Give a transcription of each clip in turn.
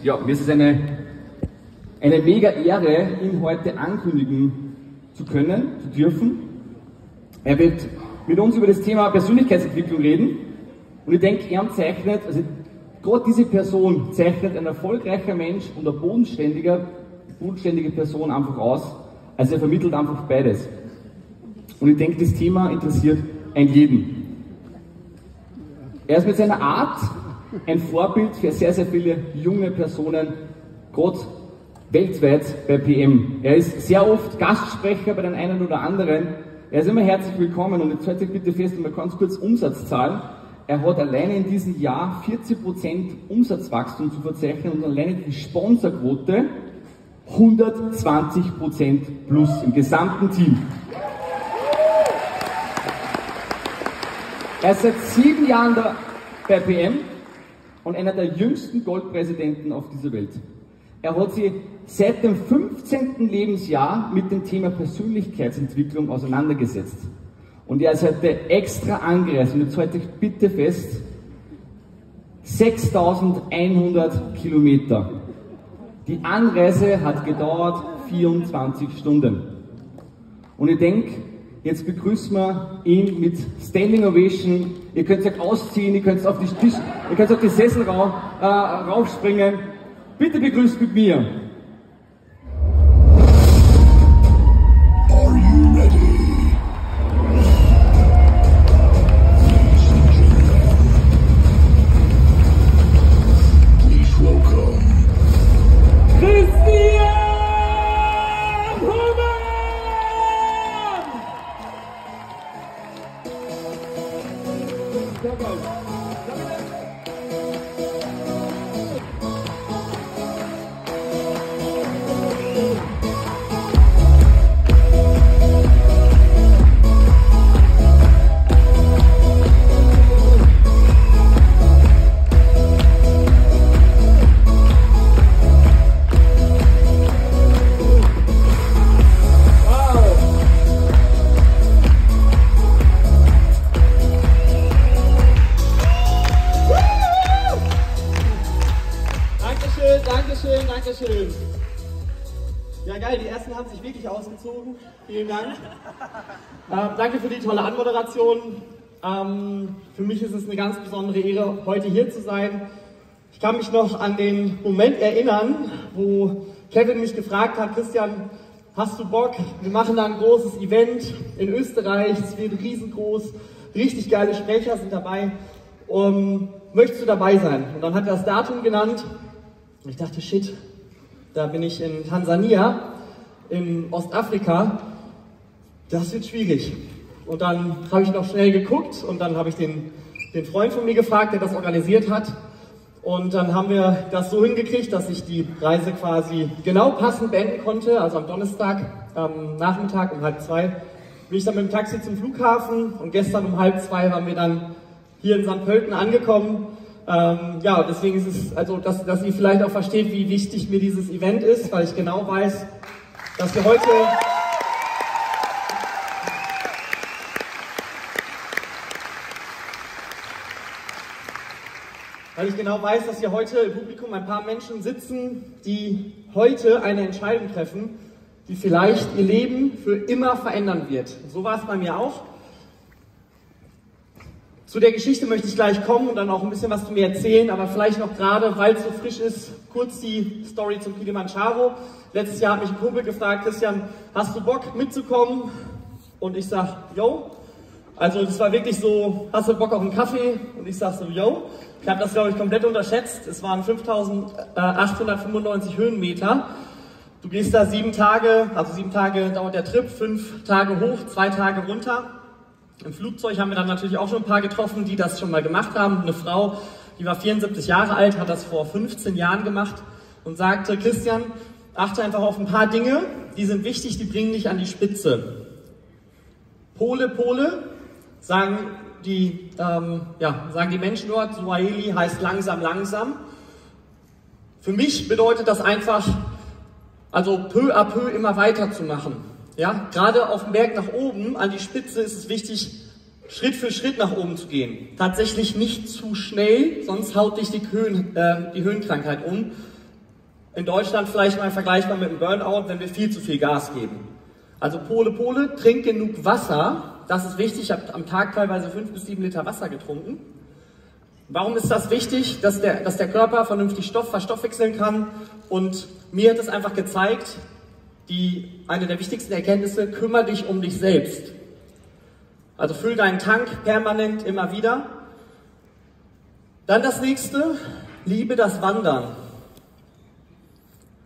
Ja, mir ist es eine, eine mega Ehre, ihn heute ankündigen zu können, zu dürfen. Er wird mit uns über das Thema Persönlichkeitsentwicklung reden. Und ich denke, er zeichnet, also gerade diese Person zeichnet ein erfolgreicher Mensch und eine bodenständige, bodenständige Person einfach aus. Also er vermittelt einfach beides. Und ich denke, das Thema interessiert ein jeden. Er ist mit seiner Art ein Vorbild für sehr, sehr viele junge Personen, gerade weltweit bei PM. Er ist sehr oft Gastsprecher bei den einen oder anderen. Er ist immer herzlich willkommen und jetzt haltet euch bitte fest, mal ganz kurz Umsatzzahlen. Er hat alleine in diesem Jahr 40% Umsatzwachstum zu verzeichnen und alleine die Sponsorquote 120% plus im gesamten Team. Er ist seit sieben Jahren da bei PM und einer der jüngsten Goldpräsidenten auf dieser Welt. Er hat sich seit dem 15. Lebensjahr mit dem Thema Persönlichkeitsentwicklung auseinandergesetzt. Und er ist heute extra angereist, und jetzt halte ich bitte fest, 6100 Kilometer. Die Anreise hat gedauert 24 Stunden. Und ich denke, Jetzt begrüßen wir ihn mit Standing Ovation. Ihr könnt euch ausziehen, ihr könnt auf die, Tisch, ihr könnt auf die Sessel rauf, äh, raufspringen. Bitte begrüßt mit mir Vielen Dank. Äh, danke für die tolle Anmoderation. Ähm, für mich ist es eine ganz besondere Ehre, heute hier zu sein. Ich kann mich noch an den Moment erinnern, wo Kevin mich gefragt hat, Christian, hast du Bock? Wir machen da ein großes Event in Österreich, es wird riesengroß, richtig geile Sprecher sind dabei. Um, möchtest du dabei sein? Und dann hat er das Datum genannt. Und ich dachte, shit, da bin ich in Tansania, in Ostafrika das wird schwierig. Und dann habe ich noch schnell geguckt und dann habe ich den, den Freund von mir gefragt, der das organisiert hat. Und dann haben wir das so hingekriegt, dass ich die Reise quasi genau passend beenden konnte. Also am Donnerstag am Nachmittag um halb zwei bin ich dann mit dem Taxi zum Flughafen und gestern um halb zwei waren wir dann hier in St. Pölten angekommen. Ähm, ja, deswegen ist es, also dass, dass ihr vielleicht auch versteht, wie wichtig mir dieses Event ist, weil ich genau weiß, dass wir heute... weil ich genau weiß, dass hier heute im Publikum ein paar Menschen sitzen, die heute eine Entscheidung treffen, die vielleicht ihr Leben für immer verändern wird. So war es bei mir auch. Zu der Geschichte möchte ich gleich kommen und dann auch ein bisschen was zu mir erzählen, aber vielleicht noch gerade, weil es so frisch ist, kurz die Story zum Kilimanjaro. Letztes Jahr hat mich ein Kumpel gefragt, Christian, hast du Bock mitzukommen? Und ich sag, yo. Also es war wirklich so, hast du Bock auf einen Kaffee? Und ich sag so, yo. Ich habe das, glaube ich, komplett unterschätzt. Es waren 5895 Höhenmeter. Du gehst da sieben Tage, also sieben Tage dauert der Trip, fünf Tage hoch, zwei Tage runter. Im Flugzeug haben wir dann natürlich auch schon ein paar getroffen, die das schon mal gemacht haben. Eine Frau, die war 74 Jahre alt, hat das vor 15 Jahren gemacht und sagte, Christian, achte einfach auf ein paar Dinge, die sind wichtig, die bringen dich an die Spitze. Pole, Pole, sagen die, ähm, ja, sagen die Menschen dort, Suaheli heißt langsam, langsam. Für mich bedeutet das einfach, also peu à peu immer weiter zu machen. Ja, gerade auf dem Berg nach oben, an die Spitze ist es wichtig, Schritt für Schritt nach oben zu gehen. Tatsächlich nicht zu schnell, sonst haut dich die, Höhen, äh, die Höhenkrankheit um. in Deutschland vielleicht mal vergleichbar mit einem Burnout, wenn wir viel zu viel Gas geben. Also Pole, Pole, trink genug Wasser. Das ist wichtig. Ich habe am Tag teilweise fünf bis sieben Liter Wasser getrunken. Warum ist das wichtig, dass der, dass der Körper vernünftig Stoff verstoffwechseln kann? Und mir hat es einfach gezeigt, die, eine der wichtigsten Erkenntnisse, kümmere dich um dich selbst. Also füll deinen Tank permanent immer wieder. Dann das nächste, liebe das Wandern.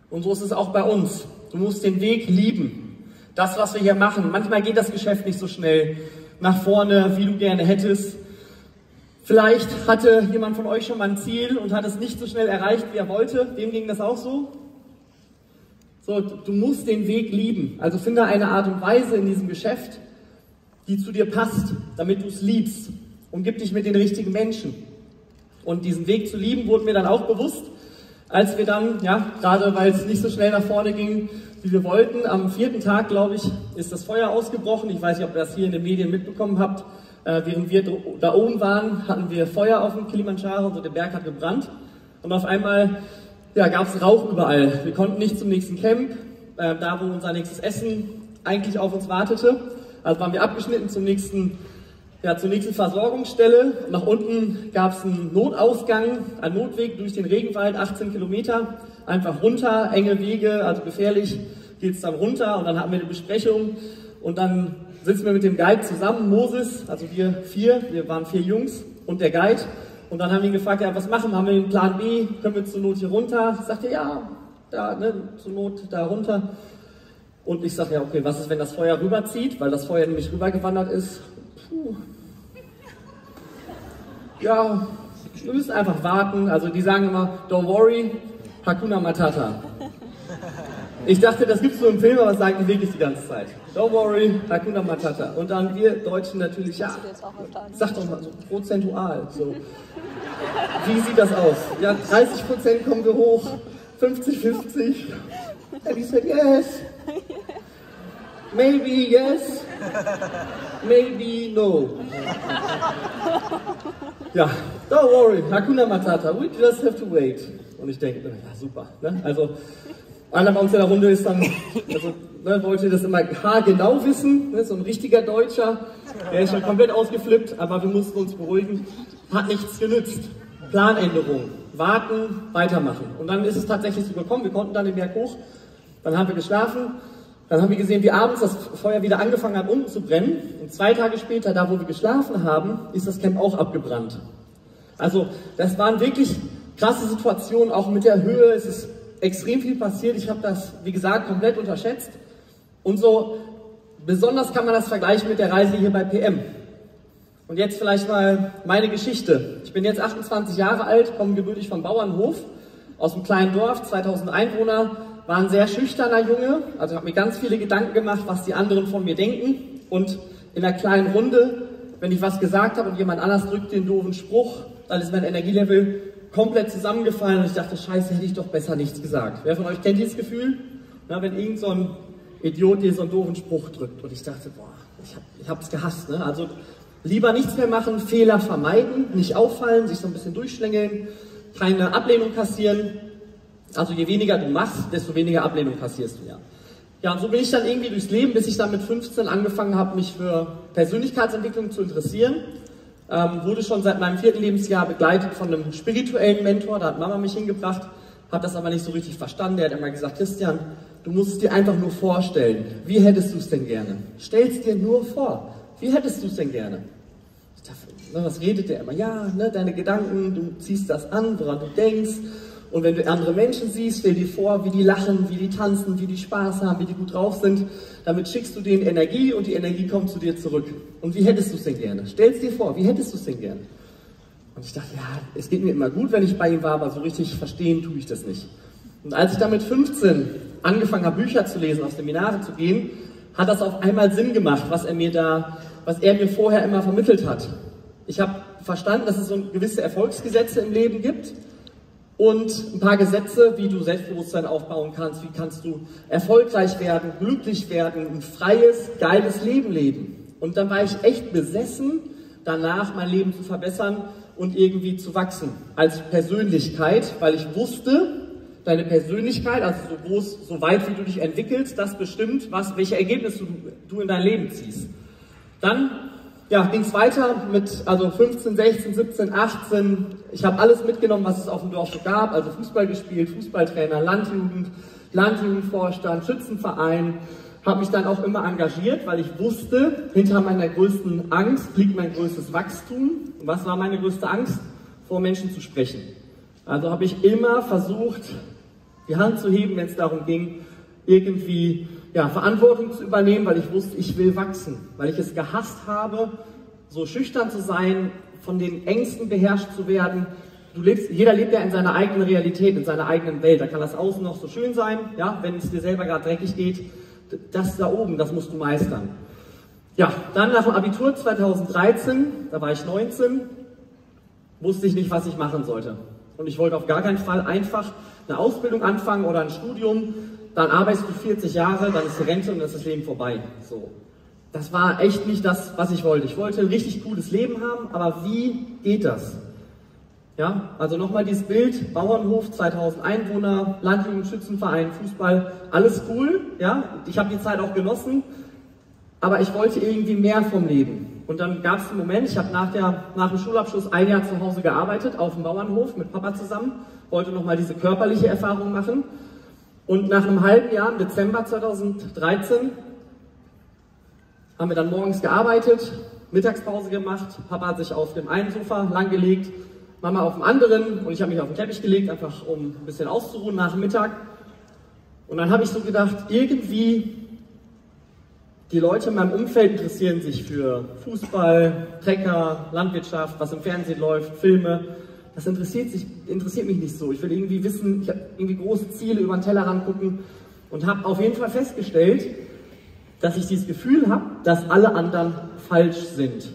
Und so ist es auch bei uns. Du musst den Weg lieben. Das, was wir hier machen. Manchmal geht das Geschäft nicht so schnell nach vorne, wie du gerne hättest. Vielleicht hatte jemand von euch schon mal ein Ziel und hat es nicht so schnell erreicht, wie er wollte. Dem ging das auch so. So, du musst den Weg lieben. Also finde eine Art und Weise in diesem Geschäft, die zu dir passt, damit du es liebst. Umgib dich mit den richtigen Menschen. Und diesen Weg zu lieben wurde mir dann auch bewusst, als wir dann, ja, gerade weil es nicht so schnell nach vorne ging, wie wir wollten, am vierten Tag, glaube ich, ist das Feuer ausgebrochen. Ich weiß nicht, ob ihr das hier in den Medien mitbekommen habt. Äh, während wir da oben waren, hatten wir Feuer auf dem Kilimanjaro, so der Berg hat gebrannt. Und auf einmal ja, gab es Rauch überall. Wir konnten nicht zum nächsten Camp, äh, da wo unser nächstes Essen eigentlich auf uns wartete. Also waren wir abgeschnitten zum nächsten, ja, zur nächsten Versorgungsstelle. Nach unten gab es einen Notausgang, einen Notweg durch den Regenwald, 18 Kilometer. Einfach runter, enge Wege, also gefährlich geht es dann runter und dann hatten wir eine Besprechung und dann sitzen wir mit dem Guide zusammen, Moses, also wir vier, wir waren vier Jungs und der Guide. Und dann haben wir ihn gefragt, ja, was machen wir? Haben wir den Plan B? Können wir zur Not hier runter? Sagt er, ja, da, ne, zur Not da runter. Und ich sage, ja, okay, was ist, wenn das Feuer rüberzieht? Weil das Feuer nämlich rübergewandert ist. Puh. Ja, wir müssen einfach warten. Also die sagen immer, don't worry, Hakuna Matata. Ich dachte, das gibt es so im Film, aber das sagen die wirklich die ganze Zeit. Don't worry, Hakuna Matata. Und dann wir Deutschen natürlich, ja, sag doch mal so prozentual. So. Wie sieht das aus? Ja, 30 Prozent kommen wir hoch, 50, 50. And he said, yes. Maybe yes, maybe no. Ja, don't worry, Hakuna Matata, we just have to wait. Und ich denke, ja super. Ne? Also einer bei uns in der Runde ist dann, also, ne, wollte das immer haargenau wissen, ne, so ein richtiger Deutscher, der ist schon komplett ausgeflippt, aber wir mussten uns beruhigen, hat nichts genützt. Planänderung, warten, weitermachen. Und dann ist es tatsächlich so gekommen, wir konnten dann den Berg hoch, dann haben wir geschlafen, dann haben wir gesehen, wie abends das Feuer wieder angefangen hat, unten zu brennen. Und zwei Tage später, da wo wir geschlafen haben, ist das Camp auch abgebrannt. Also, das waren wirklich krasse Situationen, auch mit der Höhe. Es ist extrem viel passiert. Ich habe das, wie gesagt, komplett unterschätzt. Und so besonders kann man das vergleichen mit der Reise hier bei PM. Und jetzt vielleicht mal meine Geschichte. Ich bin jetzt 28 Jahre alt, komme gebürtig vom Bauernhof aus einem kleinen Dorf, 2000 Einwohner, war ein sehr schüchterner Junge, also habe mir ganz viele Gedanken gemacht, was die anderen von mir denken. Und in einer kleinen Runde, wenn ich was gesagt habe und jemand anders drückt den doofen Spruch, dann ist mein Energielevel komplett zusammengefallen und ich dachte, scheiße, hätte ich doch besser nichts gesagt. Wer von euch kennt dieses Gefühl? Na, wenn irgend so ein Idiot dir so einen doofen Spruch drückt und ich dachte, boah, ich, hab, ich hab's gehasst. Ne? Also lieber nichts mehr machen, Fehler vermeiden, nicht auffallen, sich so ein bisschen durchschlängeln, keine Ablehnung kassieren. Also je weniger du machst, desto weniger Ablehnung kassierst du ja. Ja, und so bin ich dann irgendwie durchs Leben, bis ich dann mit 15 angefangen habe, mich für Persönlichkeitsentwicklung zu interessieren ähm, wurde schon seit meinem vierten Lebensjahr begleitet von einem spirituellen Mentor, da hat Mama mich hingebracht, habe das aber nicht so richtig verstanden. Der hat immer gesagt, Christian, du musst es dir einfach nur vorstellen. Wie hättest du es denn gerne? Stell es dir nur vor. Wie hättest du es denn gerne? Ich dachte, was redet der immer? Ja, ne, deine Gedanken, du ziehst das an, woran du denkst. Und wenn du andere Menschen siehst, stell dir vor, wie die lachen, wie die tanzen, wie die Spaß haben, wie die gut drauf sind. Damit schickst du denen Energie und die Energie kommt zu dir zurück. Und wie hättest du es denn gerne? Stell es dir vor, wie hättest du es denn gerne? Und ich dachte, ja, es geht mir immer gut, wenn ich bei ihm war, aber so richtig verstehen tue ich das nicht. Und als ich dann mit 15 angefangen habe, Bücher zu lesen, auf Seminare zu gehen, hat das auf einmal Sinn gemacht, was er mir da, was er mir vorher immer vermittelt hat. Ich habe verstanden, dass es so gewisse Erfolgsgesetze im Leben gibt und ein paar Gesetze, wie du Selbstbewusstsein aufbauen kannst, wie kannst du erfolgreich werden, glücklich werden, ein freies, geiles Leben leben. Und dann war ich echt besessen, danach mein Leben zu verbessern und irgendwie zu wachsen als Persönlichkeit, weil ich wusste, deine Persönlichkeit, also so groß, so weit wie du dich entwickelst, das bestimmt, was, welche Ergebnisse du, du in dein Leben ziehst. Dann ja, ging es weiter mit also 15, 16, 17, 18. Ich habe alles mitgenommen, was es auf dem Dorf so gab. Also Fußball gespielt, Fußballtrainer, Landjugend, Landjugendvorstand, Schützenverein. Habe mich dann auch immer engagiert, weil ich wusste, hinter meiner größten Angst liegt mein größtes Wachstum. Und was war meine größte Angst? Vor Menschen zu sprechen. Also habe ich immer versucht, die Hand zu heben, wenn es darum ging, irgendwie ja, Verantwortung zu übernehmen, weil ich wusste, ich will wachsen, weil ich es gehasst habe, so schüchtern zu sein, von den Ängsten beherrscht zu werden. Du lebst, jeder lebt ja in seiner eigenen Realität, in seiner eigenen Welt. Da kann das Außen noch so schön sein, ja, wenn es dir selber gerade dreckig geht. Das da oben, das musst du meistern. Ja, dann nach dem Abitur 2013, da war ich 19, wusste ich nicht, was ich machen sollte. Und ich wollte auf gar keinen Fall einfach eine Ausbildung anfangen oder ein Studium, dann arbeitest du 40 Jahre, dann ist die Rente und dann ist das Leben vorbei. So. Das war echt nicht das, was ich wollte. Ich wollte ein richtig cooles Leben haben, aber wie geht das? Ja, also nochmal dieses Bild, Bauernhof, 2000 Einwohner, Landjugendschützenverein, Fußball, alles cool, ja, ich habe die Zeit auch genossen, aber ich wollte irgendwie mehr vom Leben. Und dann gab es einen Moment, ich habe nach, nach dem Schulabschluss ein Jahr zu Hause gearbeitet, auf dem Bauernhof mit Papa zusammen, wollte nochmal diese körperliche Erfahrung machen und nach einem halben Jahr, im Dezember 2013, haben wir dann morgens gearbeitet, Mittagspause gemacht, Papa hat sich auf dem einen Sofa langgelegt, Mama auf dem anderen. Und ich habe mich auf den Teppich gelegt, einfach um ein bisschen auszuruhen nach dem Mittag. Und dann habe ich so gedacht, irgendwie die Leute in meinem Umfeld interessieren sich für Fußball, Trecker, Landwirtschaft, was im Fernsehen läuft, Filme das interessiert, sich, interessiert mich nicht so. Ich will irgendwie wissen, ich habe irgendwie große Ziele über den Tellerrand gucken und habe auf jeden Fall festgestellt, dass ich dieses Gefühl habe, dass alle anderen falsch sind.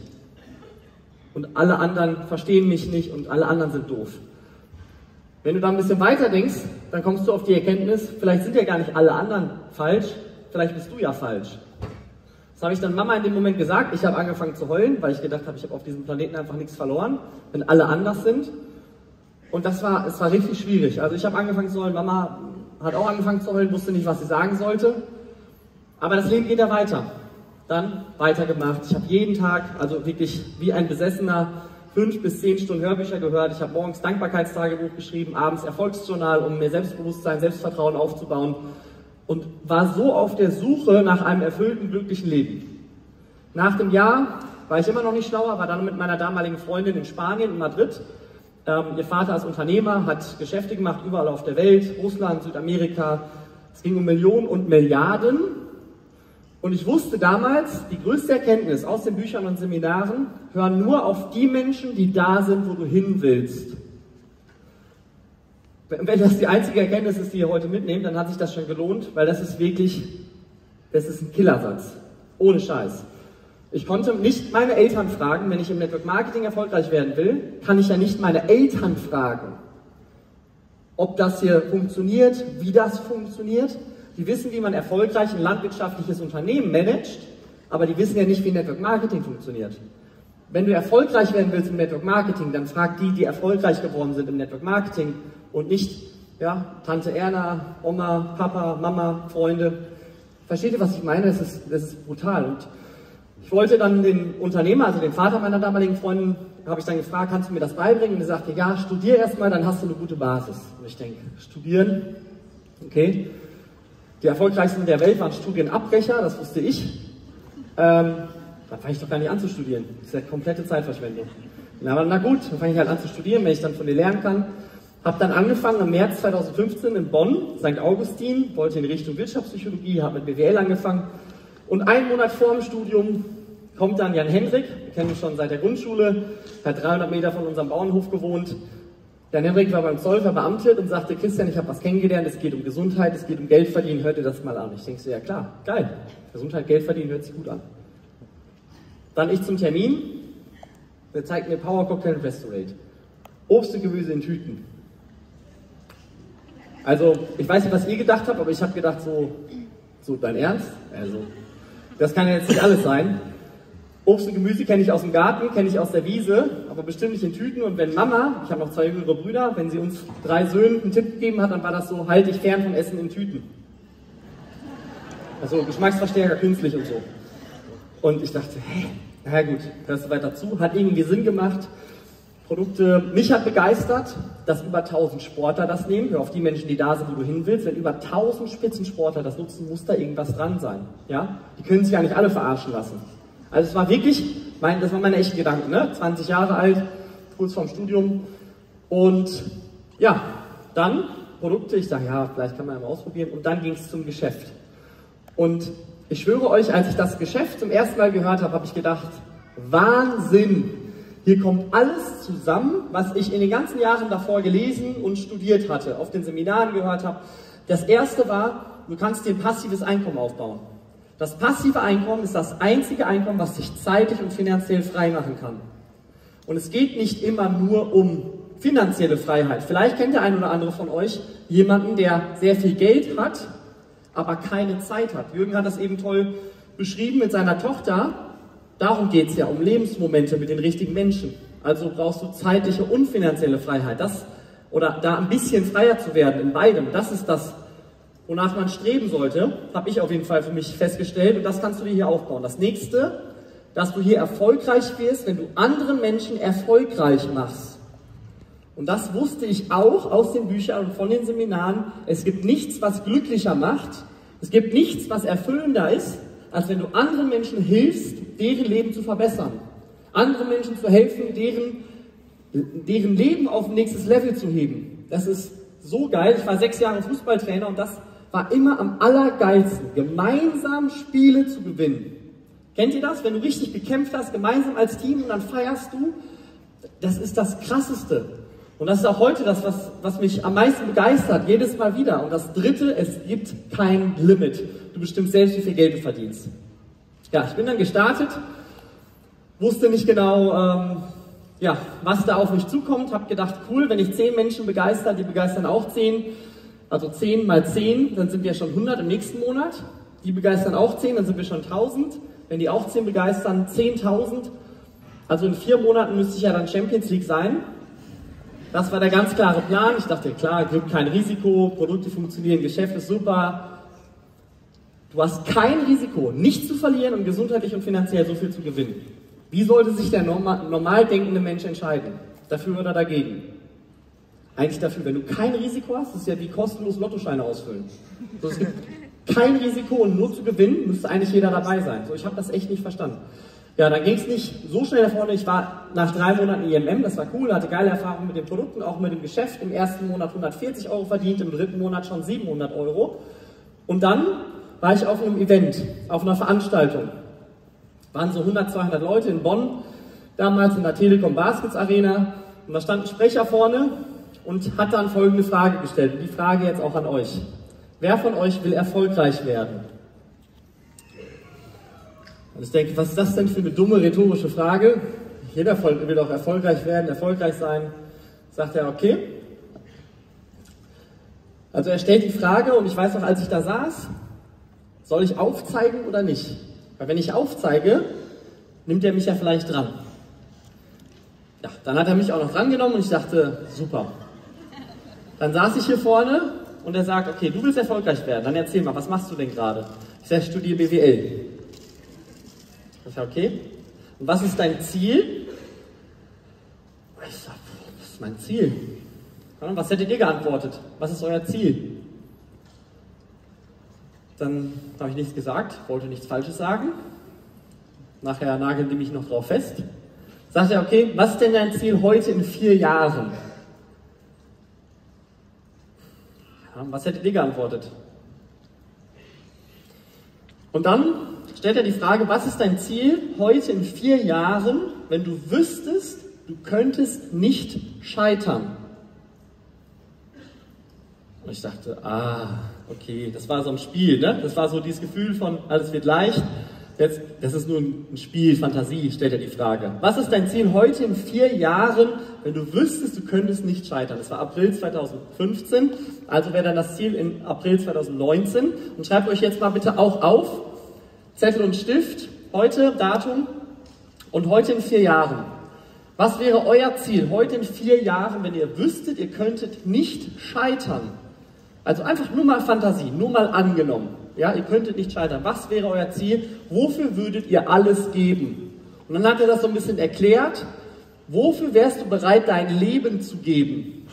Und alle anderen verstehen mich nicht und alle anderen sind doof. Wenn du da ein bisschen weiter denkst, dann kommst du auf die Erkenntnis, vielleicht sind ja gar nicht alle anderen falsch, vielleicht bist du ja falsch. Das habe ich dann Mama in dem Moment gesagt. Ich habe angefangen zu heulen, weil ich gedacht habe, ich habe auf diesem Planeten einfach nichts verloren, wenn alle anders sind. Und das war, es war richtig schwierig. Also ich habe angefangen zu heulen, Mama hat auch angefangen zu heulen, wusste nicht, was sie sagen sollte. Aber das Leben geht ja weiter. Dann weitergemacht. Ich habe jeden Tag, also wirklich wie ein Besessener, fünf bis zehn Stunden Hörbücher gehört. Ich habe morgens Dankbarkeitstagebuch geschrieben, abends Erfolgsjournal, um mir Selbstbewusstsein, Selbstvertrauen aufzubauen. Und war so auf der Suche nach einem erfüllten, glücklichen Leben. Nach dem Jahr war ich immer noch nicht schlauer, war dann mit meiner damaligen Freundin in Spanien, in Madrid ähm, ihr Vater ist Unternehmer, hat Geschäfte gemacht überall auf der Welt, Russland, Südamerika. Es ging um Millionen und Milliarden. Und ich wusste damals, die größte Erkenntnis aus den Büchern und Seminaren, hör nur auf die Menschen, die da sind, wo du hin willst. Wenn das die einzige Erkenntnis ist, die ihr heute mitnehmt, dann hat sich das schon gelohnt, weil das ist wirklich, das ist ein Killersatz. Ohne Scheiß. Ich konnte nicht meine Eltern fragen, wenn ich im Network Marketing erfolgreich werden will, kann ich ja nicht meine Eltern fragen, ob das hier funktioniert, wie das funktioniert. Die wissen, wie man erfolgreich ein landwirtschaftliches Unternehmen managt, aber die wissen ja nicht, wie Network Marketing funktioniert. Wenn du erfolgreich werden willst im Network Marketing, dann frag die, die erfolgreich geworden sind im Network Marketing und nicht ja, Tante Erna, Oma, Papa, Mama, Freunde. Versteht ihr, was ich meine? Das ist, das ist brutal. Und wollte dann den Unternehmer, also den Vater meiner damaligen Freundin, habe ich dann gefragt, kannst du mir das beibringen? Und er sagte, ja, studier erstmal, dann hast du eine gute Basis. Und ich denke, studieren, okay. Die erfolgreichsten der Welt waren Studienabbrecher, das wusste ich. Ähm, dann fange ich doch gar nicht an zu studieren. Das ist ja komplette Zeitverschwendung. Na, aber na gut, dann fange ich halt an zu studieren, wenn ich dann von dir lernen kann. Habe dann angefangen im März 2015 in Bonn, St. Augustin, wollte in Richtung Wirtschaftspsychologie, habe mit BWL angefangen. Und einen Monat vor dem Studium kommt dann Jan Hendrik, wir kennen ihn schon seit der Grundschule, hat 300 Meter von unserem Bauernhof gewohnt. Jan Hendrik war beim Zoll verbeamtet und sagte, Christian, ich habe was kennengelernt, es geht um Gesundheit, es geht um Geld verdienen, hört dir das mal an. Ich denke so, ja klar, geil, Gesundheit, Geld verdienen hört sich gut an. Dann ich zum Termin, der zeigt mir Power Cocktail Restaurate. Obst und Gemüse in Tüten. Also, ich weiß nicht, was ihr gedacht habt, aber ich habe gedacht so, so dein Ernst? Also, das kann ja jetzt nicht alles sein. Obst und Gemüse kenne ich aus dem Garten, kenne ich aus der Wiese, aber bestimmt nicht in Tüten. Und wenn Mama, ich habe noch zwei jüngere Brüder, wenn sie uns drei Söhnen einen Tipp gegeben hat, dann war das so, halte dich fern vom Essen in Tüten. Also Geschmacksverstärker künstlich und so. Und ich dachte, hä, na gut, hörst du weiter zu, hat irgendwie Sinn gemacht. Produkte, mich hat begeistert, dass über 1000 Sportler das nehmen. Hör auf die Menschen, die da sind, wo du hin willst. Wenn über 1000 Spitzensportler das nutzen, muss da irgendwas dran sein. Ja? Die können sich ja nicht alle verarschen lassen. Also es war wirklich, mein, das war meine echten Gedanken, ne? 20 Jahre alt, kurz vorm Studium. Und ja, dann Produkte, ich sage, ja, vielleicht kann man ja mal ausprobieren. Und dann ging es zum Geschäft. Und ich schwöre euch, als ich das Geschäft zum ersten Mal gehört habe, habe ich gedacht, Wahnsinn! Hier kommt alles zusammen, was ich in den ganzen Jahren davor gelesen und studiert hatte, auf den Seminaren gehört habe. Das erste war, du kannst dir ein passives Einkommen aufbauen. Das passive Einkommen ist das einzige Einkommen, was dich zeitlich und finanziell frei machen kann. Und es geht nicht immer nur um finanzielle Freiheit. Vielleicht kennt der ein oder andere von euch jemanden, der sehr viel Geld hat, aber keine Zeit hat. Jürgen hat das eben toll beschrieben mit seiner Tochter. Darum geht es ja, um Lebensmomente mit den richtigen Menschen. Also brauchst du zeitliche und finanzielle Freiheit. Das, oder da ein bisschen freier zu werden in beidem, das ist das, wonach man streben sollte, habe ich auf jeden Fall für mich festgestellt und das kannst du dir hier aufbauen. Das nächste, dass du hier erfolgreich wirst, wenn du anderen Menschen erfolgreich machst. Und das wusste ich auch aus den Büchern und von den Seminaren. Es gibt nichts, was glücklicher macht. Es gibt nichts, was erfüllender ist, als wenn du anderen Menschen hilfst, deren Leben zu verbessern. Anderen Menschen zu helfen, deren, deren Leben auf ein nächstes Level zu heben. Das ist so geil. Ich war sechs Jahre Fußballtrainer und das war immer am allergeilsten, gemeinsam Spiele zu gewinnen. Kennt ihr das? Wenn du richtig gekämpft hast, gemeinsam als Team und dann feierst du, das ist das Krasseste. Und das ist auch heute das, was, was mich am meisten begeistert, jedes Mal wieder. Und das Dritte, es gibt kein Limit. Du bestimmst selbst, wie viel Geld du verdienst. Ja, ich bin dann gestartet, wusste nicht genau, ähm, ja, was da auf mich zukommt, habe gedacht, cool, wenn ich zehn Menschen begeister, die begeistern auch zehn. Also 10 mal 10, dann sind wir schon 100 im nächsten Monat. Die begeistern auch 10, dann sind wir schon 1000. Wenn die auch 10 begeistern, 10.000. Also in vier Monaten müsste ich ja dann Champions League sein. Das war der ganz klare Plan. Ich dachte, klar, Glück kein Risiko, Produkte funktionieren, Geschäft ist super. Du hast kein Risiko, nicht zu verlieren und gesundheitlich und finanziell so viel zu gewinnen. Wie sollte sich der normal, normal denkende Mensch entscheiden? Dafür oder dagegen? Eigentlich dafür, wenn du kein Risiko hast, ist ja wie kostenlos Lottoscheine ausfüllen. So, es gibt kein Risiko und nur zu gewinnen, müsste eigentlich jeder dabei sein. So, ich habe das echt nicht verstanden. Ja, dann ging es nicht so schnell nach vorne. Ich war nach drei Monaten IMM, das war cool, hatte geile Erfahrungen mit den Produkten, auch mit dem Geschäft. Im ersten Monat 140 Euro verdient, im dritten Monat schon 700 Euro. Und dann war ich auf einem Event, auf einer Veranstaltung. Waren so 100, 200 Leute in Bonn, damals in der Telekom Baskets Arena. Und da stand ein Sprecher vorne und hat dann folgende Frage gestellt. Und die Frage jetzt auch an euch. Wer von euch will erfolgreich werden? Und ich denke, was ist das denn für eine dumme rhetorische Frage? Jeder will doch erfolgreich werden, erfolgreich sein. Sagt er, okay. Also er stellt die Frage und ich weiß noch, als ich da saß, soll ich aufzeigen oder nicht? Weil wenn ich aufzeige, nimmt er mich ja vielleicht dran. Ja, dann hat er mich auch noch drangenommen und ich dachte, super, dann saß ich hier vorne und er sagt, okay, du willst erfolgreich werden. Dann erzähl mal, was machst du denn gerade? Ich sage, ich studiere BWL. Ich sage, okay. Und was ist dein Ziel? Ich sage, was ist mein Ziel? Was hättet ihr geantwortet? Was ist euer Ziel? Dann habe ich nichts gesagt, wollte nichts Falsches sagen. Nachher nageln die mich noch drauf fest. Sagt er, okay, was ist denn dein Ziel heute in vier Jahren? Was hättet ihr geantwortet? Und dann stellt er die Frage, was ist dein Ziel heute in vier Jahren, wenn du wüsstest, du könntest nicht scheitern? Und ich dachte, ah, okay, das war so ein Spiel, ne? Das war so dieses Gefühl von, alles wird leicht. Jetzt, das ist nur ein Spiel, Fantasie, stellt er die Frage. Was ist dein Ziel heute in vier Jahren, wenn du wüsstest, du könntest nicht scheitern? Das war April 2015, also wäre dann das Ziel im April 2019. Und schreibt euch jetzt mal bitte auch auf, Zettel und Stift, heute, Datum und heute in vier Jahren. Was wäre euer Ziel heute in vier Jahren, wenn ihr wüsstet, ihr könntet nicht scheitern? Also einfach nur mal Fantasie, nur mal angenommen. Ja, ihr könntet nicht scheitern. Was wäre euer Ziel? Wofür würdet ihr alles geben? Und dann hat er das so ein bisschen erklärt. Wofür wärst du bereit, dein Leben zu geben?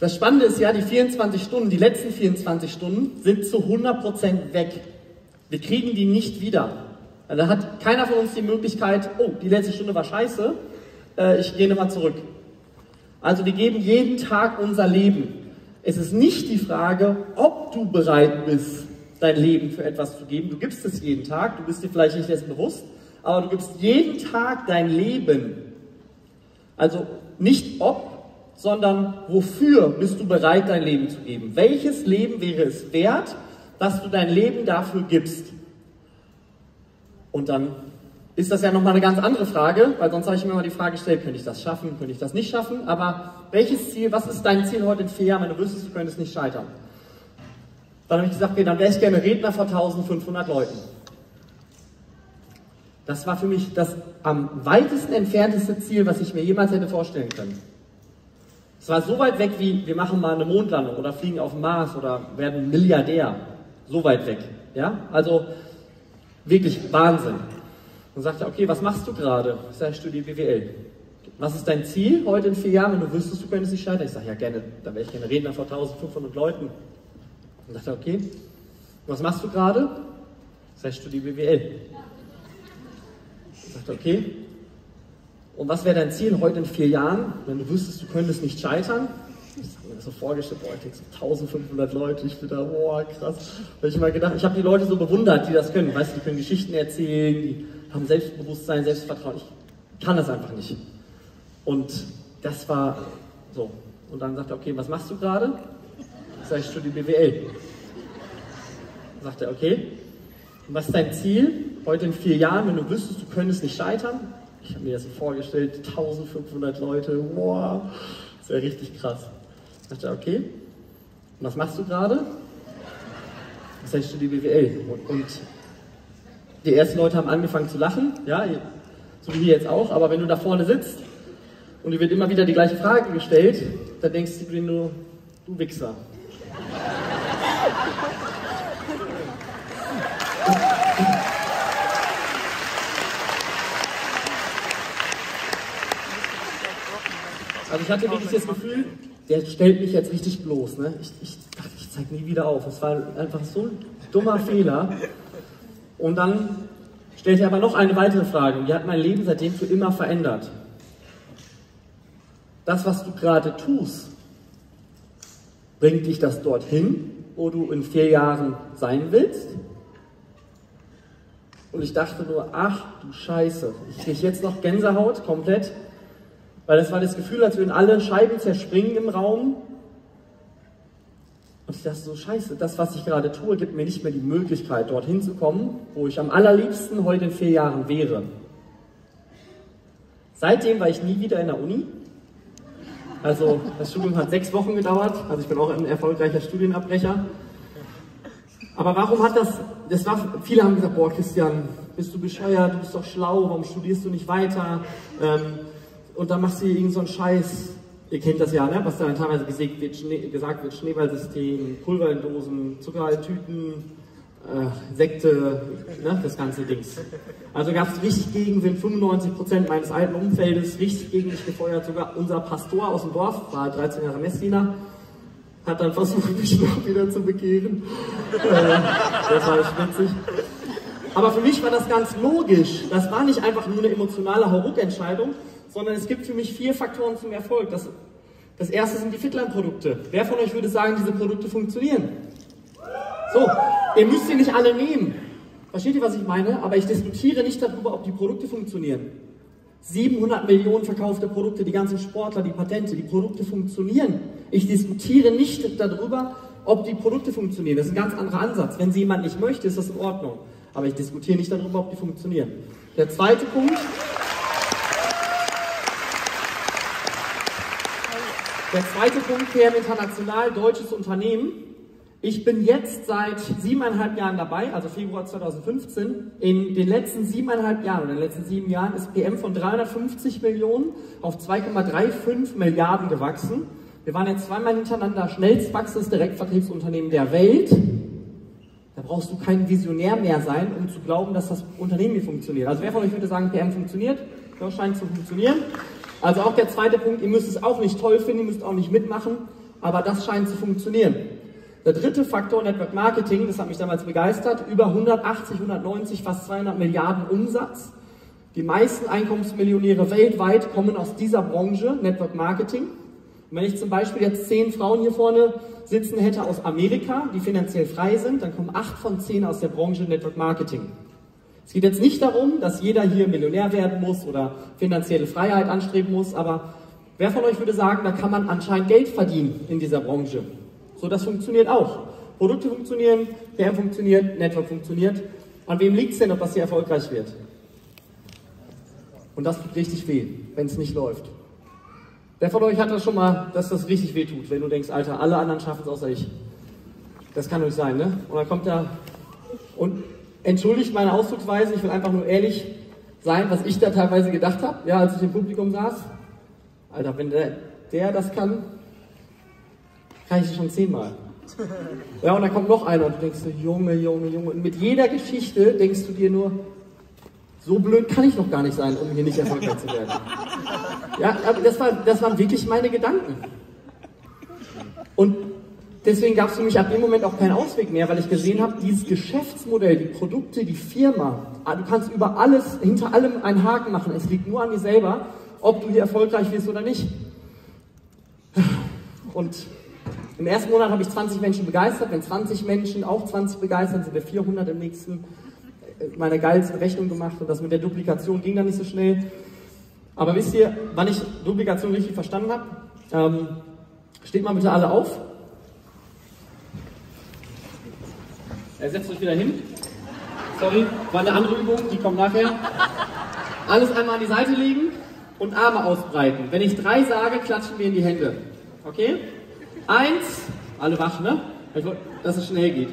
Das Spannende ist ja, die 24 Stunden, die letzten 24 Stunden sind zu 100% weg. Wir kriegen die nicht wieder. Da hat keiner von uns die Möglichkeit, oh, die letzte Stunde war scheiße, äh, ich gehe nochmal zurück. Also wir geben jeden Tag unser Leben. Es ist nicht die Frage, ob du bereit bist, dein Leben für etwas zu geben. Du gibst es jeden Tag, du bist dir vielleicht nicht dessen bewusst, aber du gibst jeden Tag dein Leben. Also nicht ob, sondern wofür bist du bereit, dein Leben zu geben? Welches Leben wäre es wert, dass du dein Leben dafür gibst? Und dann ist das ja nochmal eine ganz andere Frage, weil sonst habe ich mir immer die Frage gestellt, könnte ich das schaffen, könnte ich das nicht schaffen, aber welches Ziel, was ist dein Ziel heute in vier Jahren, wenn du wüsstest, du könntest nicht scheitern? Dann habe ich gesagt, okay, dann wäre ich gerne Redner vor 1500 Leuten. Das war für mich das am weitesten entfernteste Ziel, was ich mir jemals hätte vorstellen können. Es war so weit weg wie, wir machen mal eine Mondlandung oder fliegen auf den Mars oder werden Milliardär. So weit weg. Ja? Also wirklich Wahnsinn. Und sagte, okay, was machst du gerade? Ich sage, ich studiere BWL. Was ist dein Ziel heute in vier Jahren, wenn du wüsstest, du könntest nicht scheitern? Ich sage, ja gerne, da wäre ich gerne Redner vor 1500 Leuten. Und sagte, okay, was machst du gerade? Sage, ich studiere BWL. Ich sagte, okay, und was wäre dein Ziel heute in vier Jahren, wenn du wüsstest, du könntest nicht scheitern? Ich habe mir das so vorgestellt, boah, ich denke so 1500 Leute, ich bin da, boah, krass. Da ich immer gedacht, ich habe die Leute so bewundert, die das können. Weißt du, die können Geschichten erzählen, die haben Selbstbewusstsein, Selbstvertrauen. Ich kann das einfach nicht. Und das war so. Und dann sagt er, okay, was machst du gerade? Sage, ich studiere BWL. Sagt er, okay, und was ist dein Ziel heute in vier Jahren, wenn du wüsstest, du könntest nicht scheitern? Ich habe mir das so vorgestellt, 1500 Leute, wow, das wäre richtig krass. Sagt er, okay, und was machst du gerade? Ich sage, ich studiere BWL. Und, und die ersten Leute haben angefangen zu lachen, ja, so wie hier jetzt auch, aber wenn du da vorne sitzt und dir wird immer wieder die gleiche Frage gestellt, dann denkst du dir nur, du Wichser. Also ich hatte wirklich das Gefühl, der stellt mich jetzt richtig bloß. Ne? Ich, ich dachte, ich zeige nie wieder auf. Es war einfach so ein dummer Fehler. Und dann stellte er aber noch eine weitere Frage. Die hat mein Leben seitdem für immer verändert. Das, was du gerade tust, bringt dich das dorthin, wo du in vier Jahren sein willst? Und ich dachte nur, ach du Scheiße, ich kriege jetzt noch Gänsehaut komplett, weil das war das Gefühl, als würden alle Scheiben zerspringen im Raum und ich dachte so, scheiße, das, was ich gerade tue, gibt mir nicht mehr die Möglichkeit, dorthin zu kommen, wo ich am allerliebsten heute in vier Jahren wäre. Seitdem war ich nie wieder in der Uni. Also das Studium hat sechs Wochen gedauert, also ich bin auch ein erfolgreicher Studienabbrecher. Aber warum hat das, das war, viele haben gesagt, boah Christian, bist du bescheuert, du bist doch schlau, warum studierst du nicht weiter? Ähm, und dann machst du hier irgendeinen so Scheiß, Ihr kennt das ja, ne? was da teilweise gesagt wird, Schnee, gesagt wird, Schneeballsystem, Pulver in Dosen, Zucker in Tüten, äh, Sekte, ne? das ganze Dings. Also gab es richtig Gegenwind, 95% meines alten Umfeldes richtig gegen mich gefeuert, sogar unser Pastor aus dem Dorf, war 13 Jahre Messdiener, hat dann versucht, mich noch wieder zu bekehren. äh, das war witzig. Aber für mich war das ganz logisch. Das war nicht einfach nur eine emotionale Hauruck-Entscheidung, sondern es gibt für mich vier Faktoren zum Erfolg. Das, das erste sind die Fitland-Produkte. Wer von euch würde sagen, diese Produkte funktionieren? So, ihr müsst sie nicht alle nehmen. Versteht ihr, was ich meine? Aber ich diskutiere nicht darüber, ob die Produkte funktionieren. 700 Millionen verkaufte Produkte, die ganzen Sportler, die Patente, die Produkte funktionieren. Ich diskutiere nicht darüber, ob die Produkte funktionieren. Das ist ein ganz anderer Ansatz. Wenn sie jemand nicht möchte, ist das in Ordnung. Aber ich diskutiere nicht darüber, ob die funktionieren. Der zweite Punkt. Der zweite Punkt, PM International, deutsches Unternehmen. Ich bin jetzt seit siebeneinhalb Jahren dabei, also Februar 2015. In den letzten siebeneinhalb Jahren, in den letzten sieben Jahren ist PM von 350 Millionen auf 2,35 Milliarden gewachsen. Wir waren jetzt zweimal hintereinander schnellst wachsendes Direktvertriebsunternehmen der Welt. Da brauchst du kein Visionär mehr sein, um zu glauben, dass das Unternehmen hier funktioniert. Also wer von euch würde sagen, PM funktioniert? Ja, scheint zu funktionieren. Also auch der zweite Punkt, ihr müsst es auch nicht toll finden, ihr müsst auch nicht mitmachen, aber das scheint zu funktionieren. Der dritte Faktor, Network Marketing, das hat mich damals begeistert, über 180, 190, fast 200 Milliarden Umsatz. Die meisten Einkommensmillionäre weltweit kommen aus dieser Branche, Network Marketing. Und wenn ich zum Beispiel jetzt zehn Frauen hier vorne sitzen hätte aus Amerika, die finanziell frei sind, dann kommen acht von zehn aus der Branche Network Marketing. Es geht jetzt nicht darum, dass jeder hier Millionär werden muss oder finanzielle Freiheit anstreben muss, aber wer von euch würde sagen, da kann man anscheinend Geld verdienen in dieser Branche? So, das funktioniert auch. Produkte funktionieren, PM funktioniert, Network funktioniert. An wem liegt es denn, ob das hier erfolgreich wird? Und das tut richtig weh, wenn es nicht läuft. Wer von euch hat das schon mal, dass das richtig weh tut, wenn du denkst, Alter, alle anderen schaffen es außer ich. Das kann nicht sein, ne? Und dann kommt da und entschuldigt meine Ausdrucksweise, ich will einfach nur ehrlich sein, was ich da teilweise gedacht habe, ja, als ich im Publikum saß. Alter, wenn der, der das kann, kann ich schon zehnmal. Ja, und dann kommt noch einer und du denkst so, Junge, Junge, Junge. Und mit jeder Geschichte denkst du dir nur, so blöd kann ich noch gar nicht sein, um hier nicht erfolgreich zu werden. Ja, aber das, war, das waren wirklich meine Gedanken. Und deswegen gab es für mich ab dem Moment auch keinen Ausweg mehr, weil ich gesehen habe, dieses Geschäftsmodell, die Produkte, die Firma, ah, du kannst über alles, hinter allem einen Haken machen. Es liegt nur an dir selber, ob du hier erfolgreich wirst oder nicht. Und im ersten Monat habe ich 20 Menschen begeistert. Wenn 20 Menschen auch 20 begeistern, sind wir 400 im nächsten. Äh, meine geilsten Rechnung gemacht und das mit der Duplikation ging dann nicht so schnell. Aber wisst ihr, wann ich Duplikation richtig verstanden habe? Ähm, steht mal bitte alle auf. Er setzt euch wieder hin. Sorry, war eine andere Übung, die kommt nachher. Alles einmal an die Seite legen und Arme ausbreiten. Wenn ich drei sage, klatschen wir in die Hände. Okay? Eins, alle wach, ne? Dass es schnell geht.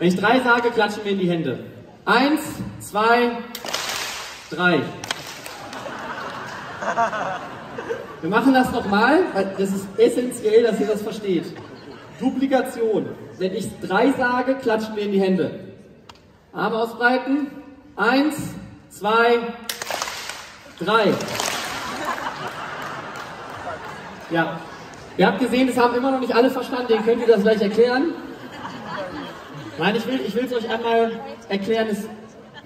Wenn ich drei sage, klatschen wir in die Hände. Eins, zwei, drei. Wir machen das nochmal, weil das ist essentiell, dass ihr das versteht. Duplikation. Wenn ich drei sage, klatschen wir in die Hände. Arme ausbreiten. Eins, zwei, drei. Ja, Ihr habt gesehen, das haben immer noch nicht alle verstanden. Den könnt ihr das gleich erklären. Nein, ich will ich es euch einmal erklären. Das,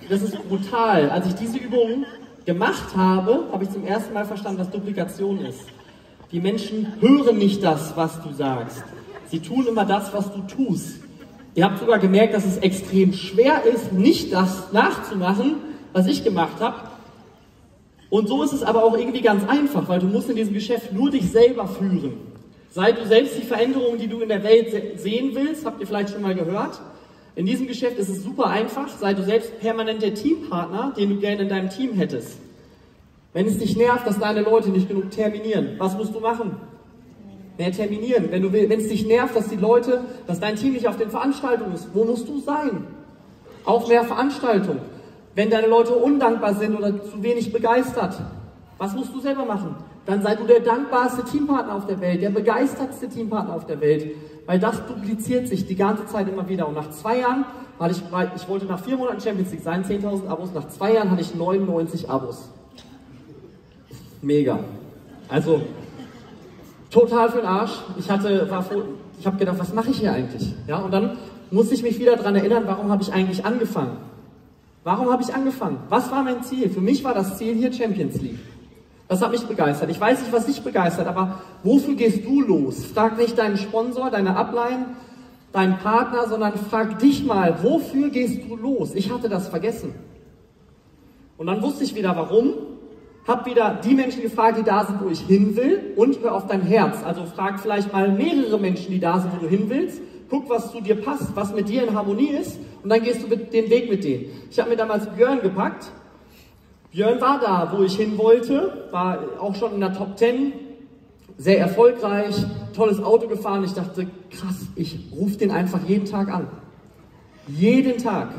das ist brutal. Als ich diese Übung gemacht habe, habe ich zum ersten Mal verstanden, was Duplikation ist. Die Menschen hören nicht das, was du sagst. Sie tun immer das, was du tust. Ihr habt sogar gemerkt, dass es extrem schwer ist, nicht das nachzumachen, was ich gemacht habe. Und so ist es aber auch irgendwie ganz einfach, weil du musst in diesem Geschäft nur dich selber führen. Sei du selbst die Veränderung, die du in der Welt sehen willst, habt ihr vielleicht schon mal gehört. In diesem Geschäft ist es super einfach. Sei du selbst permanent der Teampartner, den du gerne in deinem Team hättest. Wenn es dich nervt, dass deine Leute nicht genug terminieren, was musst du machen? Mehr terminieren. Wenn, du wenn es dich nervt, dass die Leute, dass dein Team nicht auf den Veranstaltungen ist, wo musst du sein? Auf mehr Veranstaltung. Wenn deine Leute undankbar sind oder zu wenig begeistert, was musst du selber machen? dann sei du der dankbarste Teampartner auf der Welt, der begeistertste Teampartner auf der Welt, weil das dupliziert sich die ganze Zeit immer wieder. Und nach zwei Jahren, weil ich, weil ich wollte nach vier Monaten Champions League sein, 10.000 Abos, nach zwei Jahren hatte ich 99 Abos. Mega. Also, total für den Arsch. Ich hatte, war froh, ich habe gedacht, was mache ich hier eigentlich? Ja, und dann musste ich mich wieder daran erinnern, warum habe ich eigentlich angefangen? Warum habe ich angefangen? Was war mein Ziel? Für mich war das Ziel hier Champions League. Das hat mich begeistert. Ich weiß nicht, was dich begeistert, aber wofür gehst du los? Frag nicht deinen Sponsor, deine Upline, deinen Partner, sondern frag dich mal, wofür gehst du los? Ich hatte das vergessen. Und dann wusste ich wieder, warum. Hab wieder die Menschen gefragt, die da sind, wo ich hin will und hör auf dein Herz. Also frag vielleicht mal mehrere Menschen, die da sind, wo du hin willst. Guck, was zu dir passt, was mit dir in Harmonie ist und dann gehst du den Weg mit denen. Ich habe mir damals Björn gepackt Björn war da, wo ich hin wollte, war auch schon in der Top 10 sehr erfolgreich, tolles Auto gefahren. Ich dachte, krass, ich rufe den einfach jeden Tag an. Jeden Tag.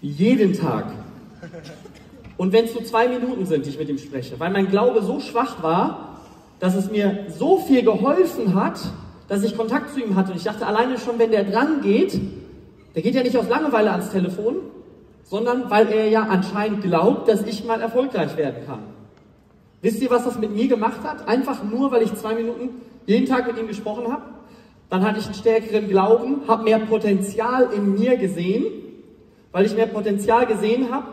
Jeden Tag. Und wenn es nur zwei Minuten sind, die ich mit ihm spreche, weil mein Glaube so schwach war, dass es mir so viel geholfen hat, dass ich Kontakt zu ihm hatte. Und ich dachte alleine schon, wenn der dran geht, der geht ja nicht aus Langeweile ans Telefon, sondern weil er ja anscheinend glaubt, dass ich mal erfolgreich werden kann. Wisst ihr, was das mit mir gemacht hat? Einfach nur, weil ich zwei Minuten jeden Tag mit ihm gesprochen habe. Dann hatte ich einen stärkeren Glauben, habe mehr Potenzial in mir gesehen. Weil ich mehr Potenzial gesehen habe,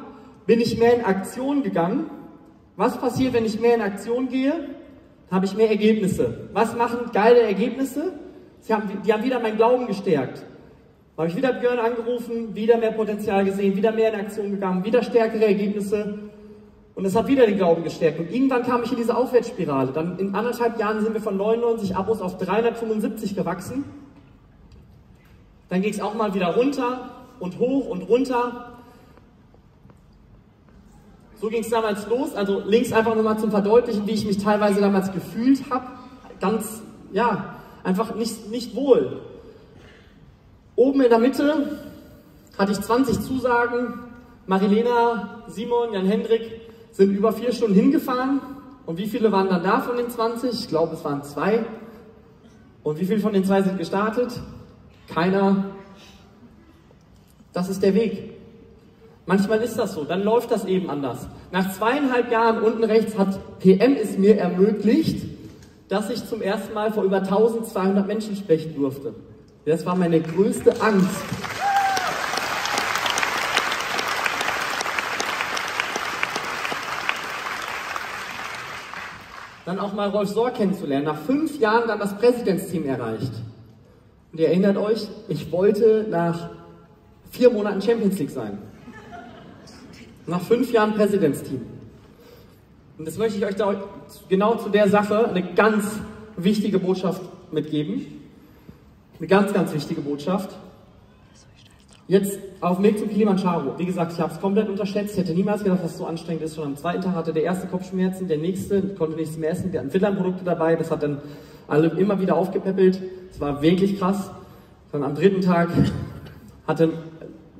bin ich mehr in Aktion gegangen. Was passiert, wenn ich mehr in Aktion gehe? Habe ich mehr Ergebnisse. Was machen geile Ergebnisse? Sie haben, die haben wieder meinen Glauben gestärkt. Habe ich wieder Björn angerufen, wieder mehr Potenzial gesehen, wieder mehr in Aktion gegangen, wieder stärkere Ergebnisse. Und es hat wieder den Glauben gestärkt. Und irgendwann kam ich in diese Aufwärtsspirale. Dann in anderthalb Jahren sind wir von 99 Abos auf 375 gewachsen. Dann ging es auch mal wieder runter und hoch und runter. So ging es damals los. Also links einfach nochmal zum Verdeutlichen, wie ich mich teilweise damals gefühlt habe. Ganz, ja, einfach nicht, nicht wohl. Oben in der Mitte hatte ich 20 Zusagen. Marilena, Simon, Jan Hendrik sind über vier Stunden hingefahren. Und wie viele waren dann da von den 20? Ich glaube, es waren zwei. Und wie viele von den zwei sind gestartet? Keiner. Das ist der Weg. Manchmal ist das so, dann läuft das eben anders. Nach zweieinhalb Jahren unten rechts hat PM es mir ermöglicht, dass ich zum ersten Mal vor über 1200 Menschen sprechen durfte. Das war meine größte Angst. Dann auch mal Rolf Sorg kennenzulernen. Nach fünf Jahren dann das Präsidentsteam erreicht. Und ihr erinnert euch, ich wollte nach vier Monaten Champions League sein. Nach fünf Jahren Präsidentsteam. Und das möchte ich euch da genau zu der Sache eine ganz wichtige Botschaft mitgeben. Eine ganz, ganz wichtige Botschaft. Jetzt auf dem Weg zum Kilimanjaro. Wie gesagt, ich habe es komplett unterschätzt. Ich hätte niemals gedacht, dass es so anstrengend ist. Schon am zweiten Tag hatte der erste Kopfschmerzen, der nächste konnte nichts mehr essen. Wir hatten Finnland-Produkte dabei. Das hat dann alle immer wieder aufgepäppelt. Es war wirklich krass. Dann am dritten Tag hatte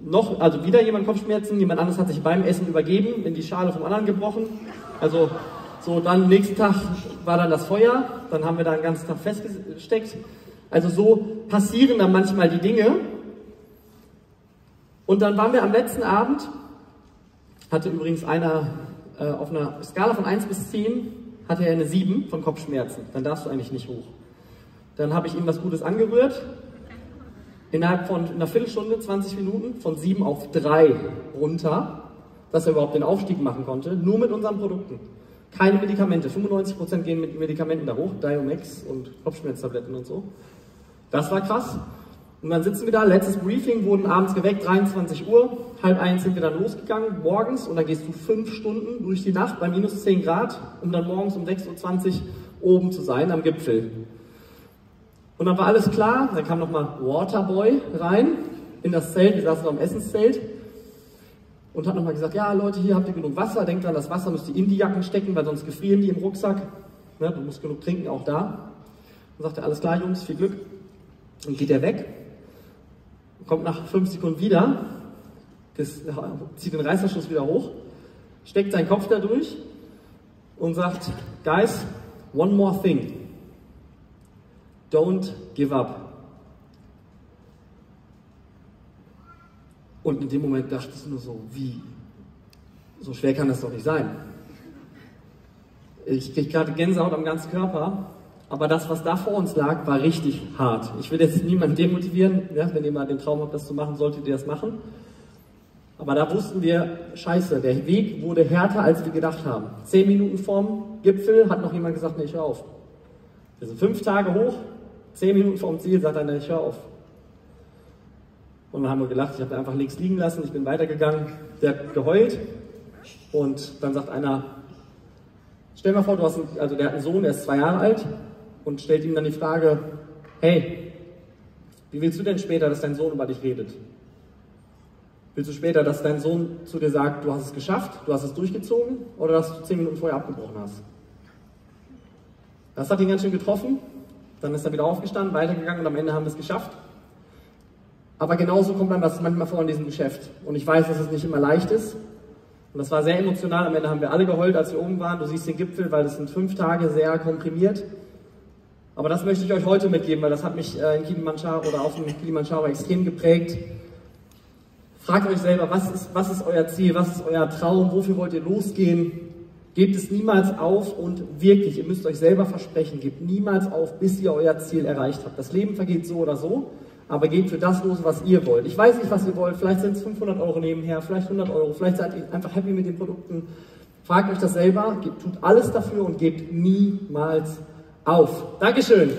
noch, also wieder jemand Kopfschmerzen. Jemand anderes hat sich beim Essen übergeben, in die Schale vom anderen gebrochen. Also so, dann nächsten Tag war dann das Feuer. Dann haben wir da einen ganzen Tag festgesteckt. Also so passieren dann manchmal die Dinge. Und dann waren wir am letzten Abend, hatte übrigens einer äh, auf einer Skala von 1 bis 10, hatte er eine 7 von Kopfschmerzen. Dann darfst du eigentlich nicht hoch. Dann habe ich ihm was Gutes angerührt. Innerhalb von einer Viertelstunde, 20 Minuten, von 7 auf 3 runter, dass er überhaupt den Aufstieg machen konnte, nur mit unseren Produkten. Keine Medikamente. 95% gehen mit Medikamenten da hoch, Diomex und Kopfschmerztabletten und so. Das war krass. Und dann sitzen wir da, letztes Briefing, wurden abends geweckt, 23 Uhr, halb eins sind wir dann losgegangen, morgens, und dann gehst du fünf Stunden durch die Nacht bei minus 10 Grad, um dann morgens um 6.20 Uhr oben zu sein, am Gipfel. Und dann war alles klar, dann kam nochmal Waterboy rein, in das Zelt, wir saßen noch im Essenszelt, und hat nochmal gesagt, ja Leute, hier habt ihr genug Wasser, denkt dran, das Wasser müsst ihr in die Jacken stecken, weil sonst gefrieren die im Rucksack. Ne, du musst genug trinken, auch da. Dann sagt er, alles klar Jungs, viel Glück. Dann geht er weg, kommt nach fünf Sekunden wieder, das, zieht den Reißverschluss wieder hoch, steckt seinen Kopf da durch und sagt, Guys, one more thing. Don't give up. Und in dem Moment dachte ich nur so, wie? So schwer kann das doch nicht sein. Ich kriege gerade Gänsehaut am ganzen Körper aber das, was da vor uns lag, war richtig hart. Ich will jetzt niemanden demotivieren. Ja, wenn ihr mal den Traum habt, das zu machen, solltet ihr das machen. Aber da wussten wir, scheiße, der Weg wurde härter, als wir gedacht haben. Zehn Minuten vorm Gipfel hat noch jemand gesagt, nee, ich hör auf. Wir sind fünf Tage hoch, zehn Minuten vorm Ziel, sagt einer, ich hör auf. Und dann haben wir gelacht, ich habe einfach links liegen lassen, ich bin weitergegangen. Der hat geheult und dann sagt einer, stell mal vor, du hast einen, also der hat einen Sohn, der ist zwei Jahre alt, und stellt ihm dann die Frage, hey, wie willst du denn später, dass dein Sohn über dich redet? Willst du später, dass dein Sohn zu dir sagt, du hast es geschafft, du hast es durchgezogen oder dass du zehn Minuten vorher abgebrochen hast? Das hat ihn ganz schön getroffen. Dann ist er wieder aufgestanden, weitergegangen und am Ende haben wir es geschafft. Aber genauso kommt dann das manchmal vor in diesem Geschäft. Und ich weiß, dass es nicht immer leicht ist. Und das war sehr emotional. Am Ende haben wir alle geheult, als wir oben waren. Du siehst den Gipfel, weil es sind fünf Tage sehr komprimiert. Aber das möchte ich euch heute mitgeben, weil das hat mich äh, in Kilimanjaro oder auf dem Kilimanjaro extrem geprägt. Fragt euch selber, was ist, was ist euer Ziel, was ist euer Traum, wofür wollt ihr losgehen? Gebt es niemals auf und wirklich, ihr müsst euch selber versprechen, gebt niemals auf, bis ihr euer Ziel erreicht habt. Das Leben vergeht so oder so, aber geht für das los, was ihr wollt. Ich weiß nicht, was ihr wollt, vielleicht sind es 500 Euro nebenher, vielleicht 100 Euro, vielleicht seid ihr einfach happy mit den Produkten. Fragt euch das selber, tut alles dafür und gebt niemals auf. Dankeschön.